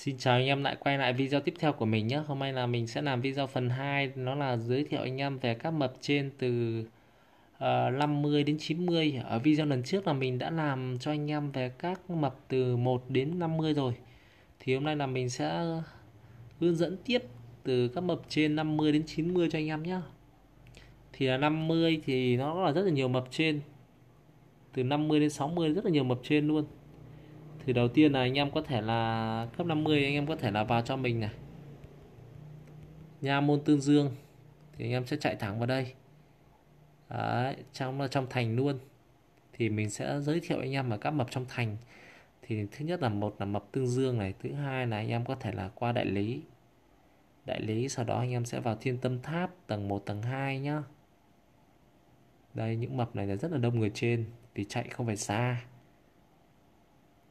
Xin chào anh em lại quay lại video tiếp theo của mình nhé. Hôm nay là mình sẽ làm video phần 2 Nó là giới thiệu anh em về các mập trên từ ờ, uh, 50 đến 90 Ở video lần trước là mình đã làm cho anh em về các mập từ 1 đến 50 rồi. Thì hôm nay là mình sẽ hướng dẫn tiếp từ các mập trên 50 đến 90 cho anh em nhé. Thì là 50 thì nó là rất là nhiều mập trên. Từ 50 đến 60 rất là nhiều mập trên luôn thì đầu tiên là anh em có thể là cấp 50 anh em có thể là vào cho mình này. Nha môn tương dương thì anh em sẽ chạy thẳng vào đây. Đấy, trong trong thành luôn. Thì mình sẽ giới thiệu anh em ở các mập trong thành. Thì thứ nhất là một là mập tương dương này thứ hai là anh em có thể là qua đại lý. Đại lý sau đó anh em sẽ vào thiên tâm tháp tầng 1 tầng 2 nhá. Đây những mập này là rất là đông người trên vì chạy không phải xa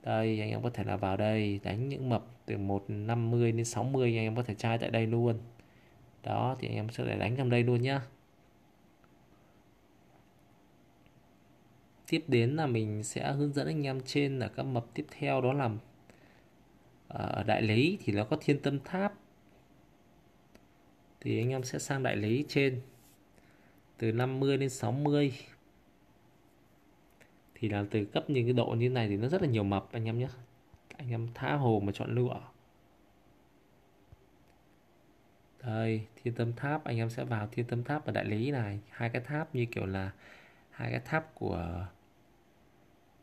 đây, anh em có thể là vào đây, đánh những mập từ 150 đến 60 anh em có thể trai tại đây luôn. Đó, thì anh em sẽ để đánh trong đây luôn nhá. Tiếp đến là mình sẽ hướng dẫn anh em trên là các mập tiếp theo, đó là ở đại lý thì nó có thiên tâm tháp. Thì anh em sẽ sang đại lý trên, từ 50 đến 60 thì là từ cấp những cái độ như này thì nó rất là nhiều mập, anh em nhé. Anh em thả hồ mà chọn lựa. Đây, thiên tâm tháp, anh em sẽ vào thiên tâm tháp và đại lý này. Hai cái tháp như kiểu là hai cái tháp của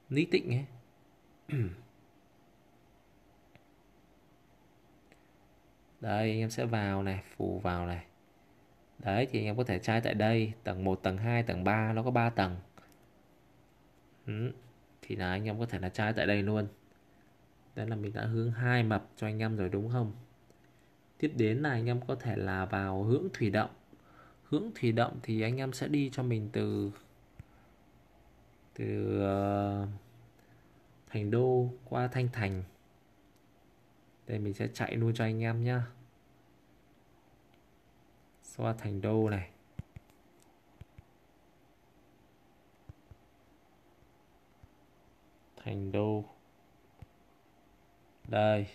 lý tịnh ấy. Đây, anh em sẽ vào này, phù vào này. Đấy, thì anh em có thể trai tại đây, tầng 1 tầng 2 tầng 3 nó có 3 tầng ừ. thì là anh em có thể là trai tại đây luôn. Đây là mình đã hướng hai mập cho anh em rồi đúng không? Tiếp đến là anh em có thể là vào hướng thủy động. Hướng thủy động thì anh em sẽ đi cho mình từ từ uh, thành đô qua thanh thành. Đây mình sẽ chạy luôn cho anh em nhá. Qua thành đô này. Thành đô. Đây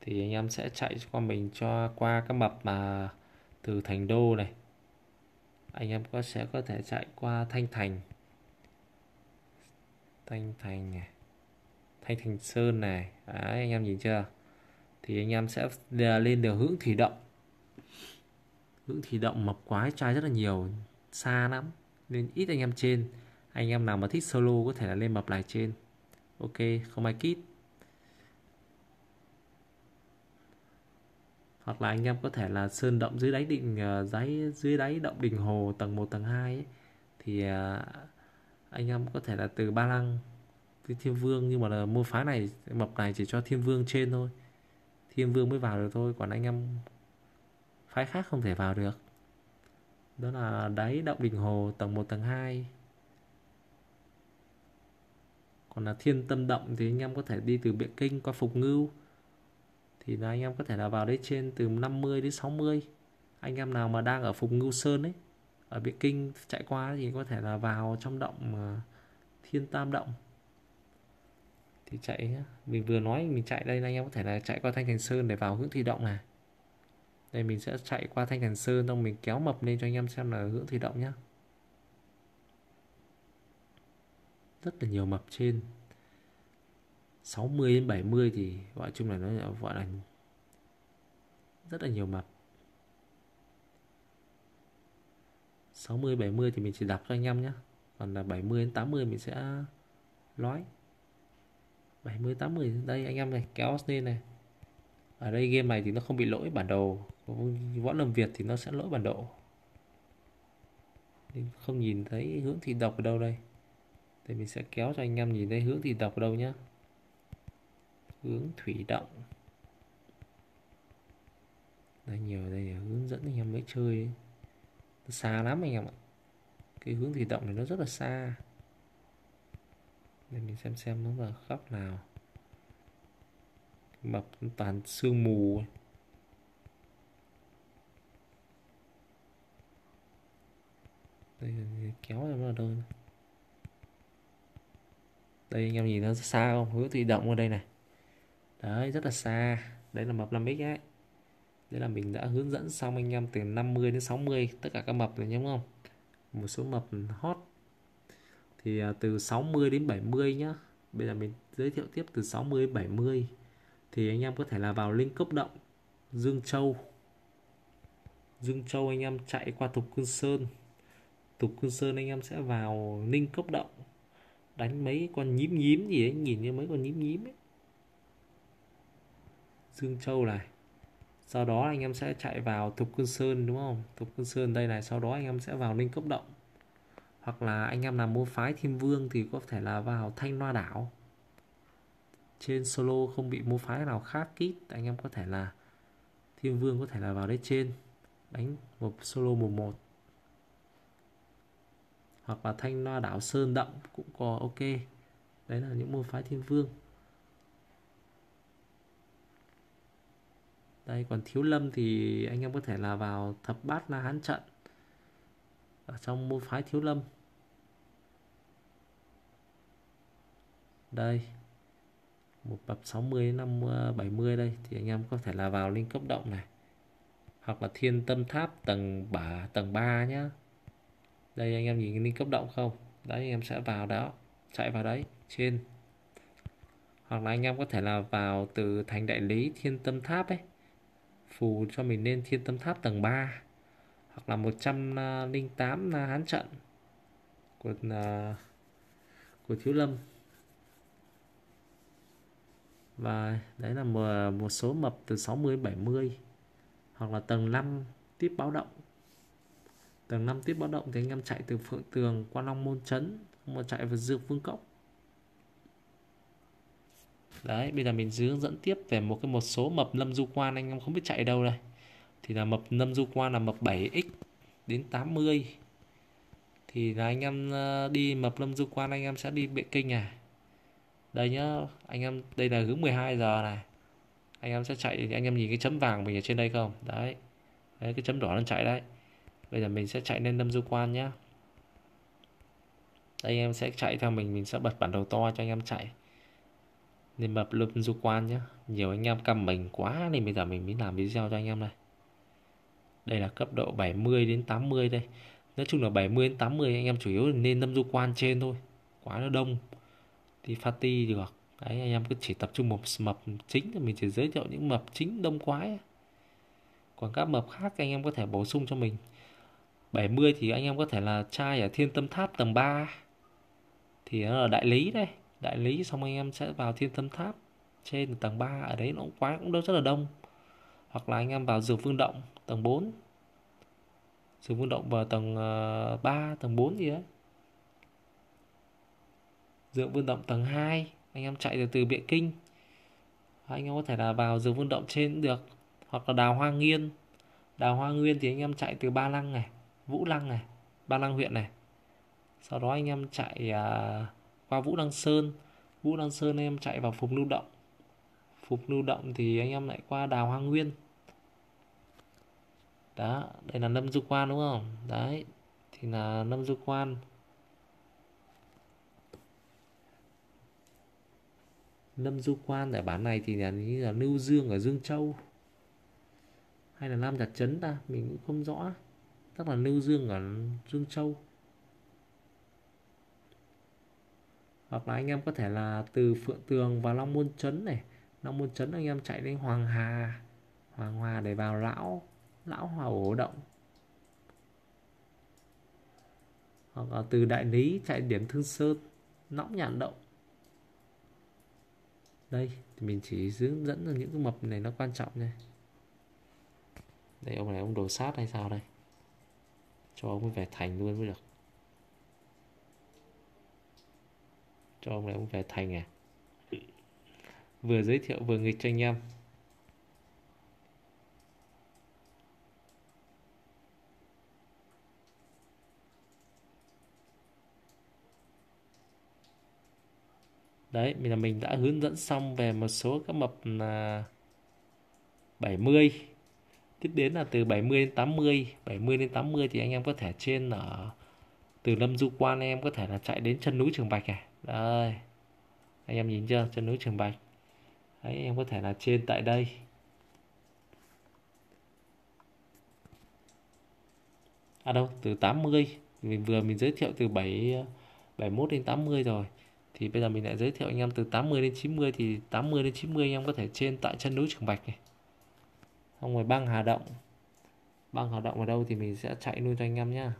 thì anh em sẽ chạy qua mình cho qua các mập mà từ thành đô này. Anh em có sẽ có thể chạy qua thanh thành. Thanh thành này. Thanh thành sơn này. Đấy, anh em nhìn chưa? Thì anh em sẽ lên đường hướng thủy động. Hướng thủy động mập quái trai rất là nhiều xa lắm nên ít anh em trên anh em nào mà thích solo có thể là lên mập lại trên. Ok không ai kít. Hoặc là anh em có thể là sơn động dưới đáy định ờ, dưới đáy dưới đáy động đình hồ tầng 1 tầng 2 ấy, thì ờ, anh em có thể là từ ba lăng với thiên vương nhưng mà là mua phá này mập này chỉ cho thiên vương trên thôi. Thiên vương mới vào được thôi còn anh em phái khác không thể vào được. Đó là đáy động đình hồ tầng 1 tầng 2 còn là thiên tâm động thì anh em có thể đi từ biện kinh qua phục ngưu. Thì là anh em có thể là vào đấy trên từ 50 đến 60 anh em nào mà đang ở phục ngưu sơn ấy, ở biện kinh chạy qua thì có thể là vào trong động à, thiên tam động. Thì chạy mình vừa nói mình chạy đây anh em có thể là chạy qua thanh thành sơn để vào hướng thủy động này. Đây mình sẽ chạy qua thanh thành sơn xong mình kéo mập lên cho anh em xem là hướng thủy động nhá. Rất là nhiều mập trên. 60 đến 70 thì gọi chung là nó gọi là rất là nhiều mập. 60 70 thì mình chỉ đọc cho anh em nhé. Còn là 70 đến 80 mình sẽ nói 70 80 đây anh em này, kéo lên này. Ở đây game này thì nó không bị lỗi bản đồ. Võ lâm Việt thì nó sẽ lỗi bản đồ. Không nhìn thấy hướng thị độc ở đâu đây thì mình sẽ kéo cho anh em nhìn thấy hướng thì đọc đâu nhá. Hướng thủy động. Đây nhiều đây là hướng dẫn anh em mới chơi. Ấy. Xa lắm anh em ạ. Cái hướng thủy động này nó rất là xa. Để mình xem xem nó là góc nào. Mập toàn sương mù ấy. đây kéo ra nó ở đâu đây, anh em nhìn nó xa không? Hướng tự động ở đây này. Đấy, rất là xa. Đấy là mập 5x ấy. Đấy là mình đã hướng dẫn xong anh em từ 50 đến 60 tất cả các mập rồi nhé, đúng không? Một số mập hot. Thì à, từ 60 đến 70 nhá. Bây giờ mình giới thiệu tiếp từ 60 đến 70 thì anh em có thể là vào link cốc động. Dương Châu. Dương Châu anh em chạy qua Thục Cương Sơn. Thục Cương Sơn anh em sẽ vào link Cốc Động đánh mấy con nhím nhím gì ấy, nhìn như mấy con nhím nhím ấy. Dương Châu này, sau đó anh em sẽ chạy vào Thục Cương Sơn, đúng không? Thục Cương Sơn đây này, sau đó anh em sẽ vào Ninh cấp Động. Hoặc là anh em làm môn phái Thiên Vương thì có thể là vào Thanh Loa Đảo. Trên solo không bị môn phái nào khác kít, anh em có thể là Thiên Vương có thể là vào đây trên, đánh một solo mùa một hoặc là thanh loa đảo sơn đậm cũng có, ok. Đấy là những môn phái thiên vương. Đây, còn thiếu lâm thì anh em có thể là vào thập bát la hán trận ở trong môn phái thiếu lâm. Đây, một bậc 60 năm ờ, 70 đây, thì anh em có thể là vào linh cấp động này. Hoặc là thiên tâm tháp tầng 3 tầng 3 nhá đây anh em nhìn cái link cấp động không? Đấy anh em sẽ vào đó chạy vào đấy trên. Hoặc là anh em có thể là vào từ thành đại lý thiên tâm tháp ấy. Phù cho mình lên thiên tâm tháp tầng 3 hoặc là 108 à, à, hán trận của uh, của thiếu lâm. Và đấy là một, một số mập từ 60 70 hoặc là tầng 5 tiếp báo động tầng 5 tiếp báo động thì anh em chạy từ phượng tường qua long môn trấn mà chạy vào dược vương cốc. Đấy bây giờ mình hướng dẫn tiếp về một cái một số mập lâm du quan anh em không biết chạy đâu đây. Thì là mập lâm du quan là mập 7x đến 80 thì là anh em ờ, đi mập lâm du quan anh em sẽ đi bệ kinh à. Đây nhá anh em đây là hướng 12 giờ này. Anh em sẽ chạy anh em nhìn cái chấm vàng mình ở trên đây không? Đấy, đấy cái chấm đỏ nó chạy đấy bây giờ mình sẽ chạy lên lâm du quan nhé đây, em sẽ chạy theo mình mình sẽ bật bản đồ to cho anh em chạy. Nên bật lâm du quan nhé nhiều anh em cầm mình quá nên bây giờ mình mới làm video cho anh em đây đây là cấp độ 70 đến 80 đây. Nói chung là 70 đến 80 anh em chủ yếu là nên lâm du quan trên thôi. Quá nó đông. Thì fatty được. Đấy, anh em cứ chỉ tập trung một mập chính thì mình chỉ giới thiệu những mập chính đông quái. Còn các mập khác anh em có thể bổ sung cho mình. 70 thì anh em có thể là trai ở thiên tâm tháp tầng 3 thì nó là đại lý đây. Đại lý xong anh em sẽ vào thiên tâm tháp trên tầng 3 ở đấy nó cũng quá cũng rất là đông. Hoặc là anh em vào dược vương động tầng 4 dược vương động vào tầng ờ, 3 tầng 4 gì đấy. Dược vương động tầng 2 anh em chạy từ từ Biện Kinh. Anh em có thể là vào dược vương động trên cũng được. Hoặc là đào hoa nghiên. Đào hoa nguyên thì anh em chạy từ ba lăng này vũ lăng này ba lăng huyện này. Sau đó anh em chạy à, qua vũ lăng sơn. Vũ lăng sơn anh em chạy vào phục lưu động. Phục lưu động thì anh em lại qua đào hoa nguyên. Đó đây là lâm du quan đúng không? Đấy thì là lâm du quan. Lâm Du Quan tại bản này thì là như là Lưu Dương ở Dương Châu. Hay là Nam Giặt Trấn ta mình cũng không rõ tức là Lưu Dương ở Dương Châu. Hoặc là anh em có thể là từ Phượng Tường và Long Môn Trấn này. Long Môn Trấn anh em chạy đến Hoàng Hà. Hoàng Hòa để vào lão lão hòa ổ động. Hoặc là từ Đại Lý chạy điểm Thương Sơn Nõng Nhạn Động. Đây, thì mình chỉ hướng dẫn là những cái mập này nó quan trọng này đây, ông này ông đồ sát hay sao đây? Cho ông ấy về thành luôn mới được. Cho ông này ông về thành à? Vừa giới thiệu vừa nghịch cho anh em. Đấy, mình là mình đã hướng dẫn xong về một số các mập là 70 tiếp đến là từ 70 đến 80 70 đến 80 thì anh em có thể trên ở từ Lâm Du Quan anh em có thể là chạy đến chân núi Trường Bạch này. Đây. Anh em nhìn chưa? Chân núi Trường Bạch. Đấy, em có thể là trên tại đây. À đâu từ 80 mình vừa mình giới thiệu từ 7 71 đến 80 rồi. Thì bây giờ mình lại giới thiệu anh em từ 80 đến 90 thì 80 đến 90 anh em có thể trên tại chân núi Trường Bạch này xong rồi băng Hà Động. Băng Hà Động ở đâu thì mình sẽ chạy luôn cho anh em nhá.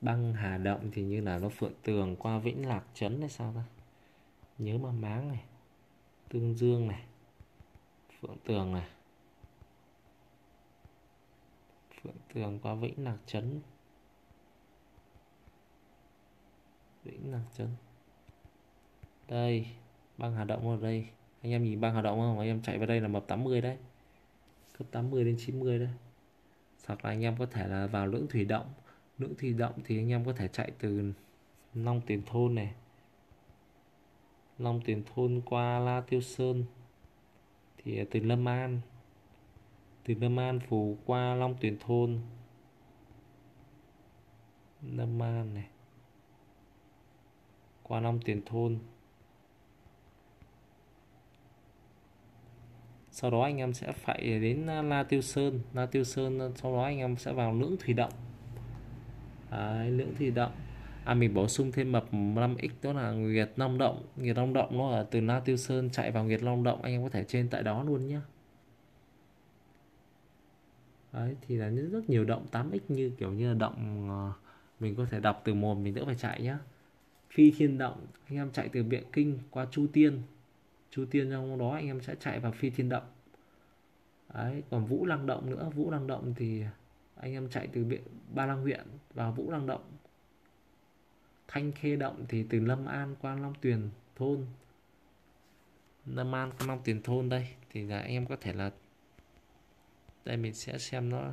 Băng Hà Động thì như là nó phượng tường qua Vĩnh Lạc Trấn hay sao ta? Nhớ mà máng này. Tương Dương này. Phượng Tường này. Phượng Tường qua Vĩnh Lạc Trấn. Vĩnh Lạc Trấn. Đây, Băng Hà Động ở đây. Anh em nhìn băng Hà Động không? Anh em chạy vào đây là mập 80 đấy. Cấp 80 đến 90 đấy. Hoặc là anh em có thể là vào lưỡng thủy động. Lưỡng thủy động thì anh em có thể chạy từ Long Tiền Thôn này. Long Tiền Thôn qua La Tiêu Sơn. Thì từ Lâm An. Từ Lâm An phủ qua Long Tiền Thôn. Lâm An này qua năm Tiền Thôn. Sau đó anh em sẽ phải đến à, La Tiêu Sơn. La Tiêu Sơn à, sau đó anh em sẽ vào lưỡng thủy động. Đấy, lưỡng thủy động. À mình bổ sung thêm mập 5x đó là Nguyệt Long Động. Nguyệt Long Động nó ở từ la Tiêu Sơn chạy vào Nguyệt Long Động anh em có thể trên tại đó luôn nhé đấy thì là rất nhiều động 8x như kiểu như là động à, mình có thể đọc từ mồm mình đỡ phải chạy nhá phi thiên động, anh em chạy từ biện kinh qua chu tiên. Chu tiên trong đó anh em sẽ chạy vào phi thiên động. Đấy, còn vũ lăng động nữa. Vũ lăng động thì anh em chạy từ biện, ba lăng huyện vào vũ lăng động. Thanh Khê Động thì từ Lâm An qua Long Tuyền thôn. Lâm An qua Long Tuyền thôn đây, thì là anh em có thể là, đây mình sẽ xem nó.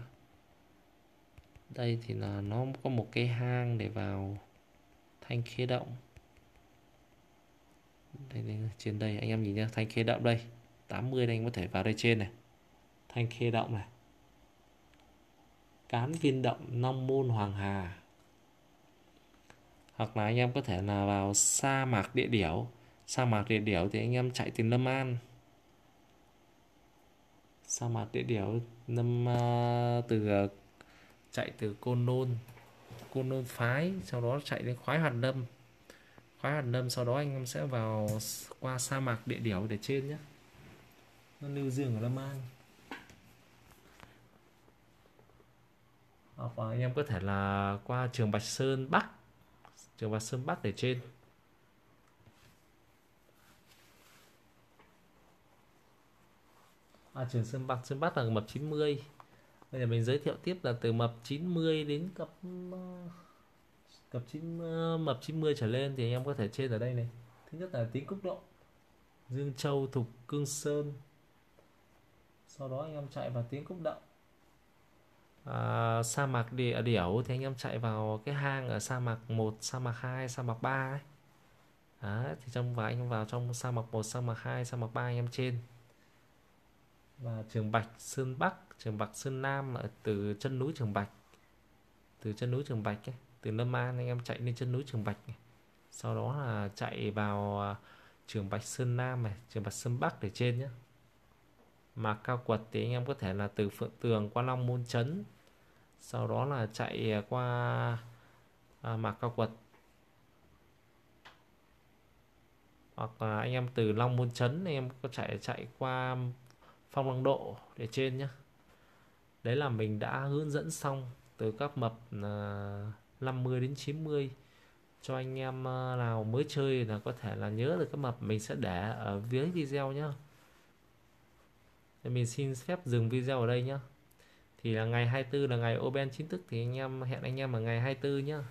Đây thì là nó có một cái hang để vào Thanh khế Động. Đây, đây trên đây anh em nhìn nhá Thanh khế Động đây. 80 đây anh có thể vào đây trên này. Thanh khế Động này. Cán Viên Động Long Môn Hoàng Hà. Hoặc là anh em có thể là vào sa mạc địa điểu. Sa mạc địa điểu thì anh em chạy từ Lâm An. Sa mạc địa điểu Lâm uh, từ uh, chạy từ Côn Nôn Côn lôn phái sau đó chạy đến Khoái Hoạt Lâm Khoái Hoạt Lâm sau đó anh em sẽ vào qua sa mạc địa điểu để trên nhé. Nó lưu dương ở Lâm An. Hoặc là anh em có thể là qua trường Bạch Sơn Bắc. Trường Bạch Sơn Bắc để trên. À, trường Sơn Bắc Sơn Bắc là mập 90 bây giờ mình giới thiệu tiếp là từ mập 90 đến cặp ờ, cặp 9 ờ, mập 90 trở lên thì anh em có thể trên ở đây này thứ nhất là tính cúc độ Dương Châu Thục Cương Sơn sau đó anh em chạy vào tiếng cúc động à, sa mạc địa à, điểu thì anh em chạy vào cái hang ở sa mạc 1, sa mạc 2, sa mạc 3 ấy. Đó, thì trong và anh em vào trong sa mạc 1, sa mạc 2, sa mạc 3 anh em trên. Và trường Bạch Sơn Bắc, trường Bạch Sơn Nam ở từ chân núi Trường Bạch. Từ chân núi Trường Bạch ấy, từ Lâm An anh em chạy lên chân núi Trường Bạch này. Sau đó là chạy vào à, trường Bạch Sơn Nam này, trường Bạch Sơn Bắc để trên nhé mà cao quật thì anh em có thể là từ phượng tường qua long môn chấn sau đó là chạy à, qua à, mạc cao quật hoặc là anh em từ long môn chấn anh em có chạy chạy qua phong lăng độ để trên nhé đấy là mình đã hướng dẫn xong từ các mập à, 50 đến 90 cho anh em à, nào mới chơi là có thể là nhớ được các mập, mình sẽ để ở dưới video nhé mình xin phép dừng video ở đây nhé thì là ngày 24 là ngày Open chính thức, thì anh em, hẹn anh em ở ngày 24 nhá.